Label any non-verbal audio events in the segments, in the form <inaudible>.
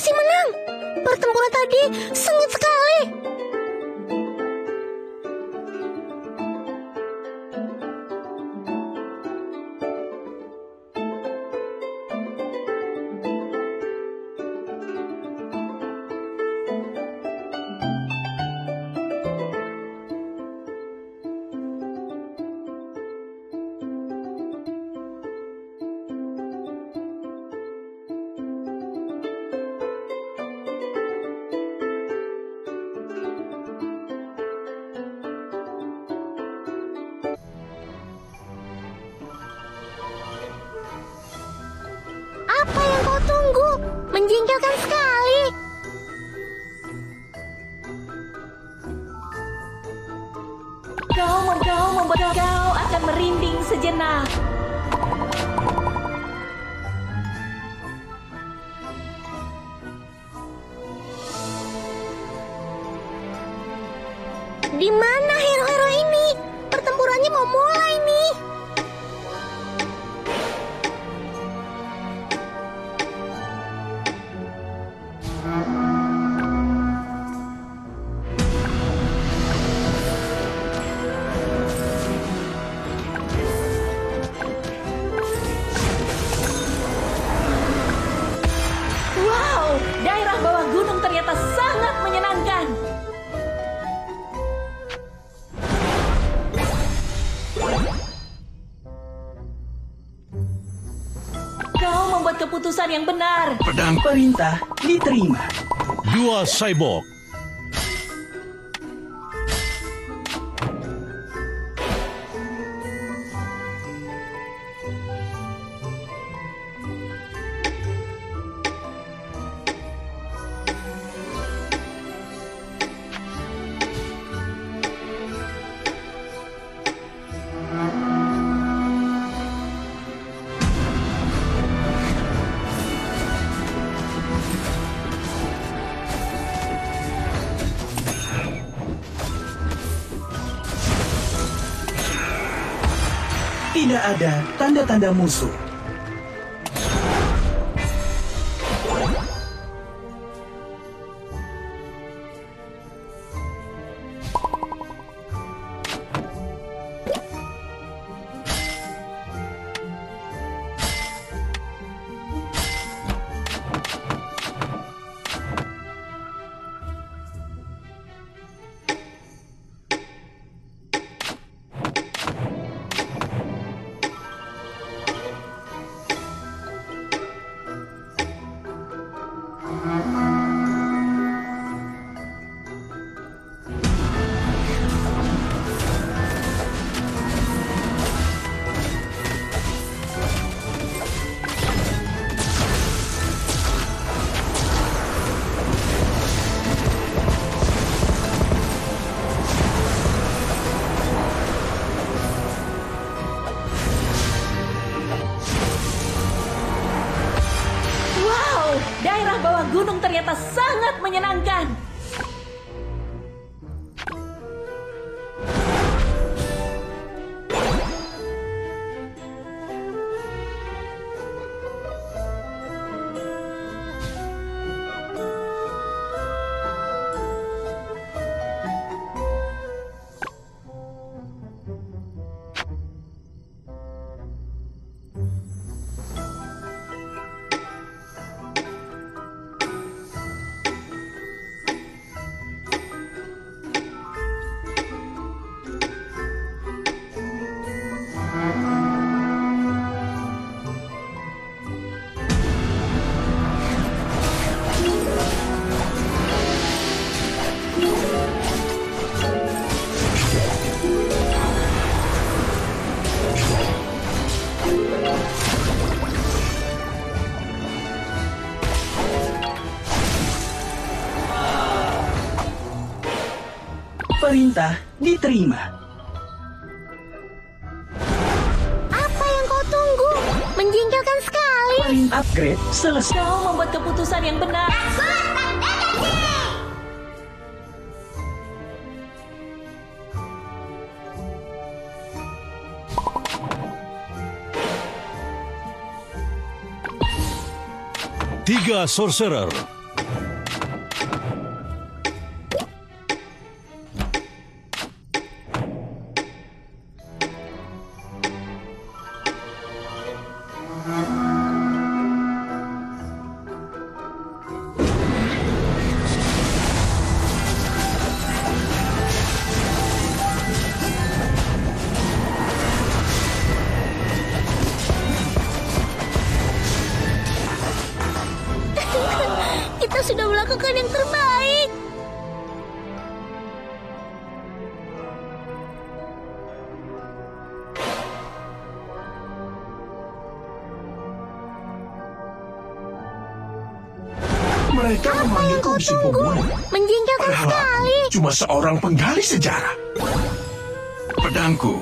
masih menang. Pertempuran tadi sengit sekali. Menjengkelkan sekali. Kau kau membuat kau akan merinding sejenak. Yang benar. Pedang Perintah diterima. dua cyborg. Tidak ada tanda-tanda musuh. Perintah diterima. Apa yang kau tunggu? Menjengkelkan sekali. Perintah upgrade selesai. Kau membuat keputusan yang benar. Tiga sorcerer. Mereka Apa yang memanggilku tunggu? pembunuh. Menjengkelkan sekali. cuma seorang penggali sejarah. Pedangku.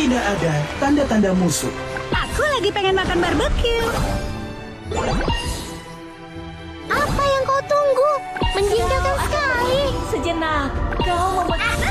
Tidak ada tanda-tanda musuh. Aku lagi pengen makan barbeque. Apa yang kau tunggu? Menjengkelkan sekali. Sejenak, kau membuat...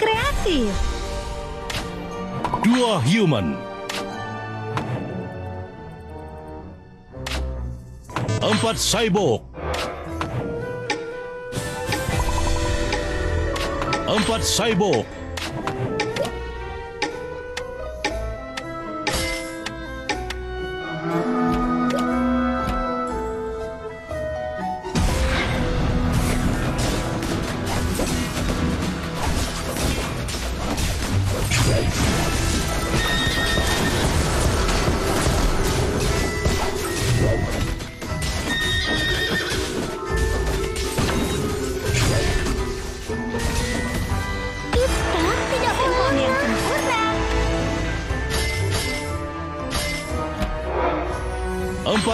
kreatif. Dua human. Empat cyborg. Empat cyborg.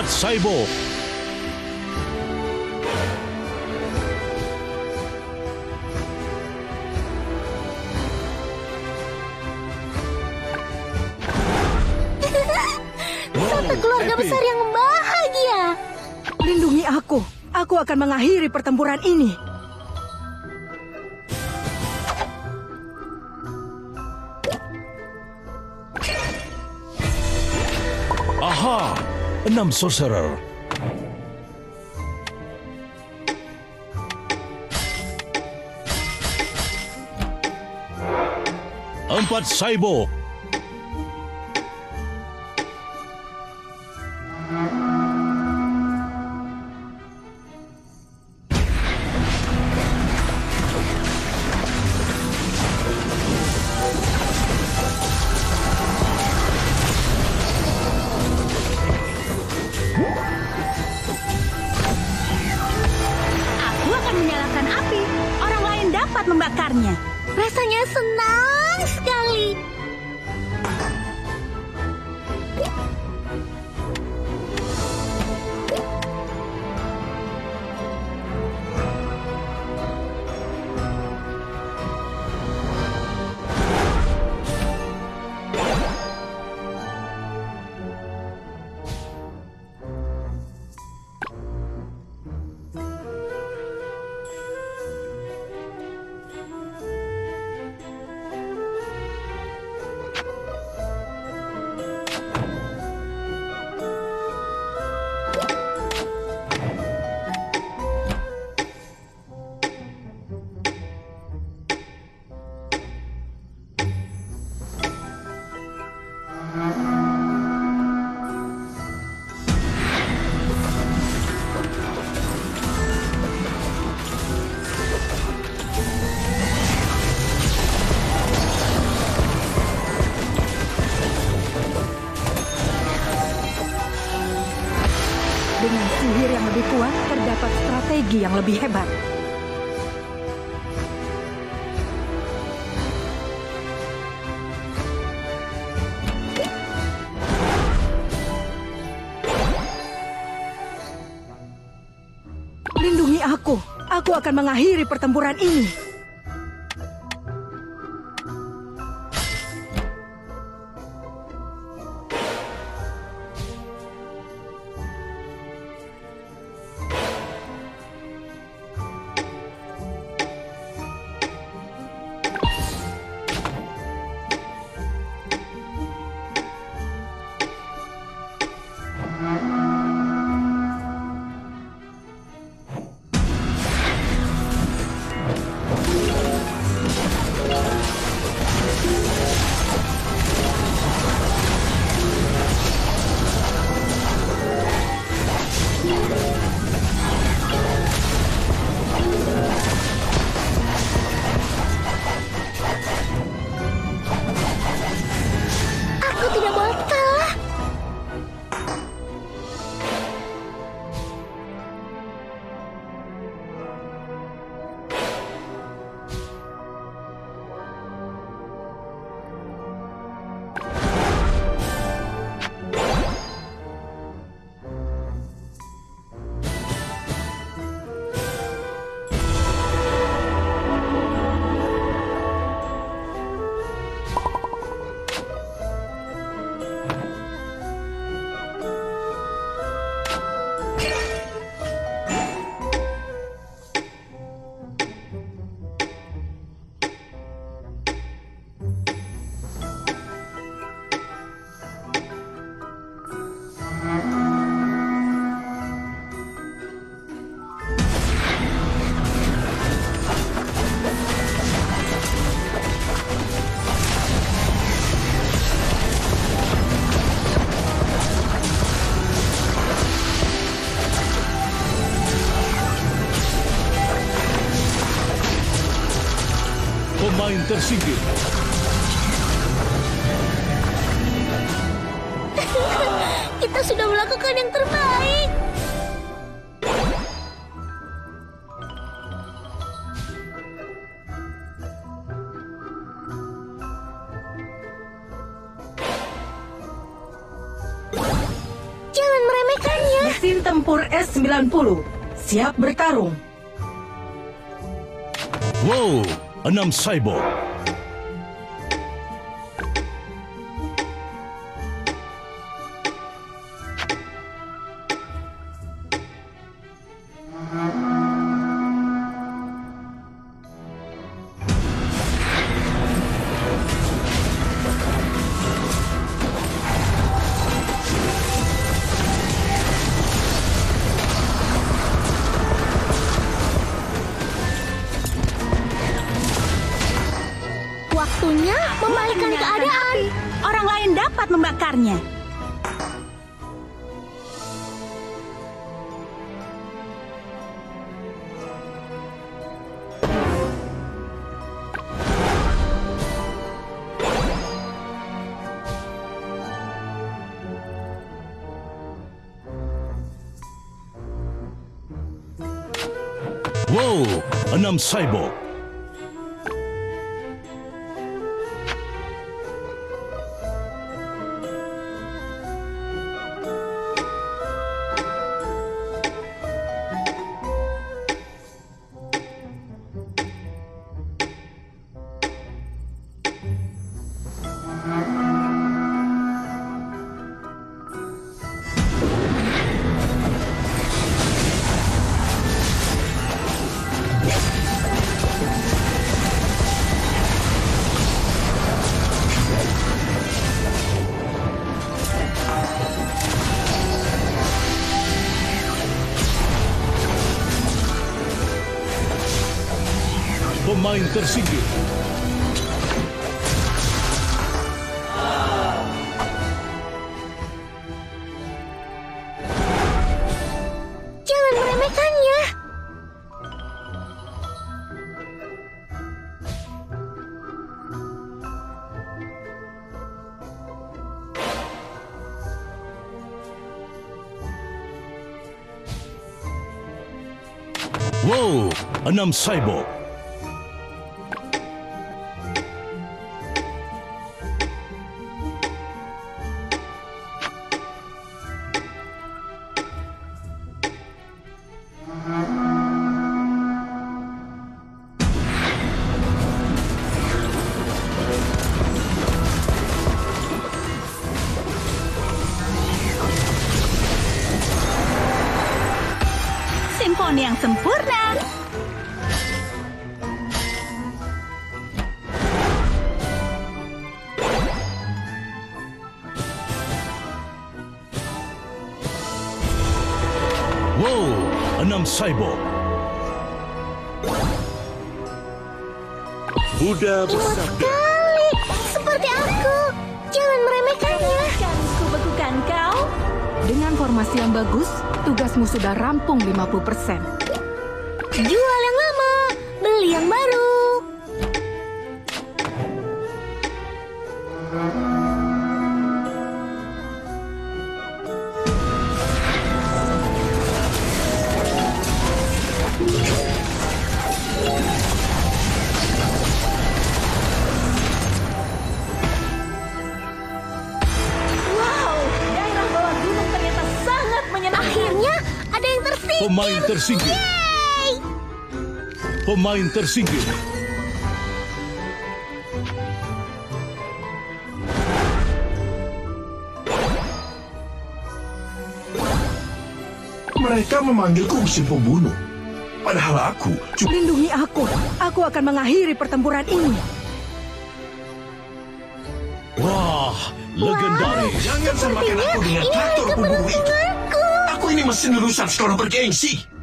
Cyborg. <laughs> Satu keluarga epic. besar yang bahagia. Lindungi aku. Aku akan mengakhiri pertempuran ini. Aha. Enam sorcerer. Empat cyborg. Strategi yang lebih hebat. Lindungi aku. Aku akan mengakhiri pertempuran ini. Pemain tersingkir. <laughs> Kita sudah melakukan yang terbaik. Jangan meremehkannya. Mesin tempur S-90 siap bertarung. Wow, enam cyborg. Membalikkan keadaan. Orang lain dapat membakarnya. Wow, enam cyborg. Tersingkir. Jangan meremehkannya. Wow, enam cyborg. Wow, enam cyborg. Buddha bersabda, sekali. Seperti aku. Jangan meremehkannya. Akan kubekukan kau. Dengan formasi yang bagus, tugasmu sudah rampung 50%. Jual tersingkir. Yeay! Pemain tersingkir. mereka memanggilku si pembunuh. Padahal aku cuma Lindungi aku. Aku akan mengakhiri pertempuran ini. Wah, legendaris. Jangan samakan aku dengan traktor pembunuh itu. Aku ini mesin lulusan sekolah bergengsi.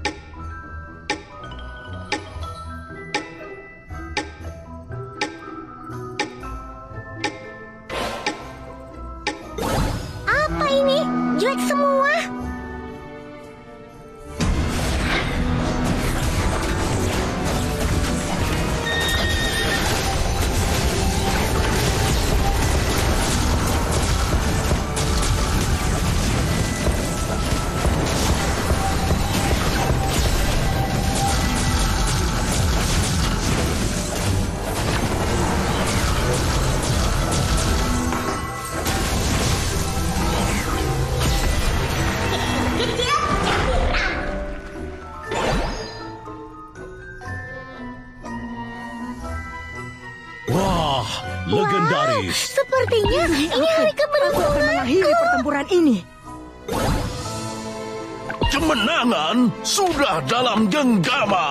Dalam genggaman.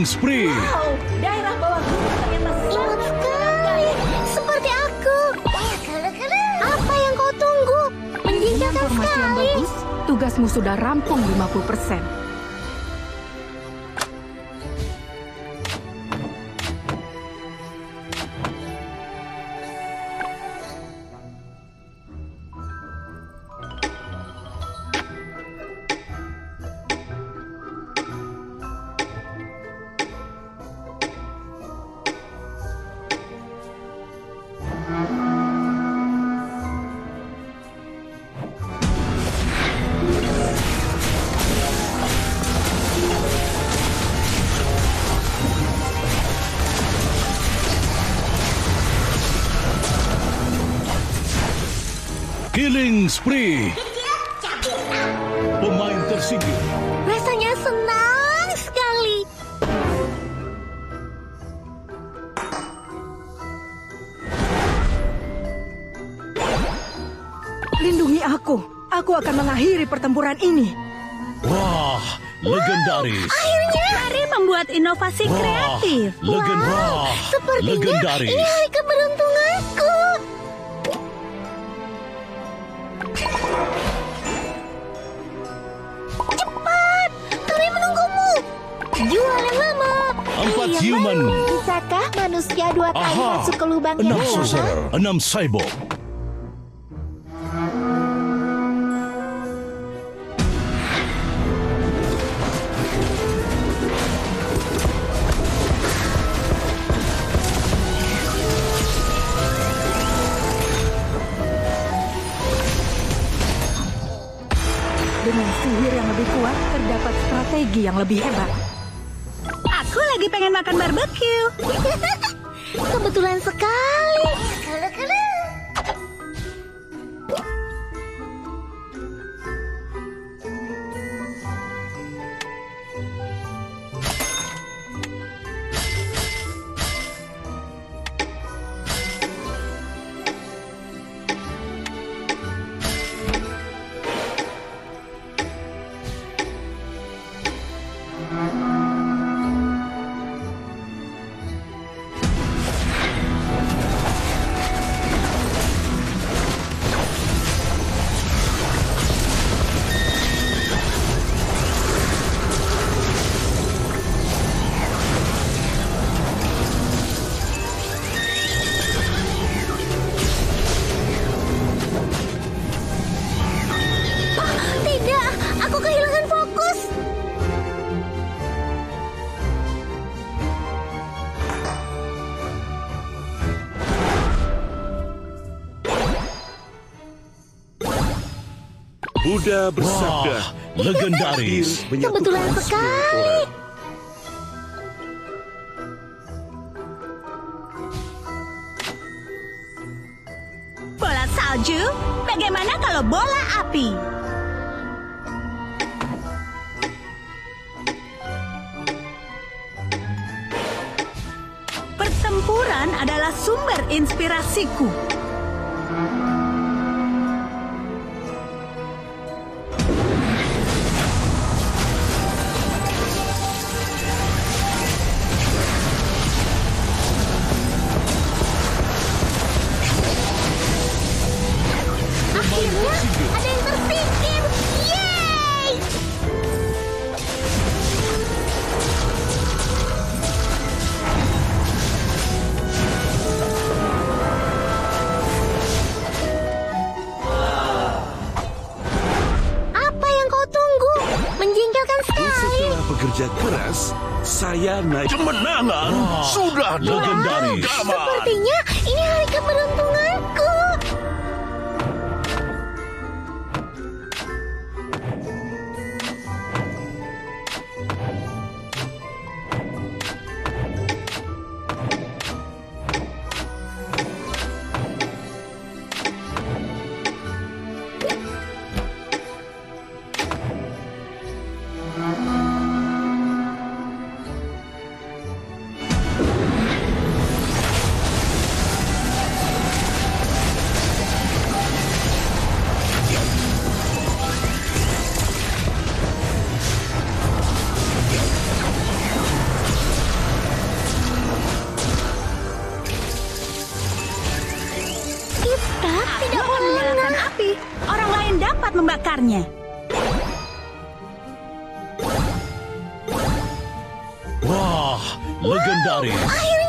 Killing spree. Wow, daerah bawah gunung ternyata sangat sekali. Seperti aku. Apa yang kau tunggu? Menjinjakkan sekali. bagus, tugasmu sudah rampung 50%. Killing spree. Pemain tersingkir. Rasanya senang sekali. Lindungi aku. aku akan mengakhiri pertempuran ini. Wah, legendaris. Mari membuat inovasi Wah, kreatif. legen- wah, Sepertinya legendaris. ini hari keberuntunganku. Jual yang lama. Empat Yang human. Bisakah manusia dua kali Aha. masuk ke lubang yang Enam sama? sorcerer. Enam cyborg. Dengan sihir yang lebih kuat, terdapat strategi yang lebih hebat. Lagi pengen makan barbeque. <laughs> Kebetulan sekali. Buddha bersabda, Wah, legendaris. Kebetulan sekali. Bola salju? Bagaimana kalau bola api? Pertempuran adalah sumber inspirasiku. Legendaris. Akhirnya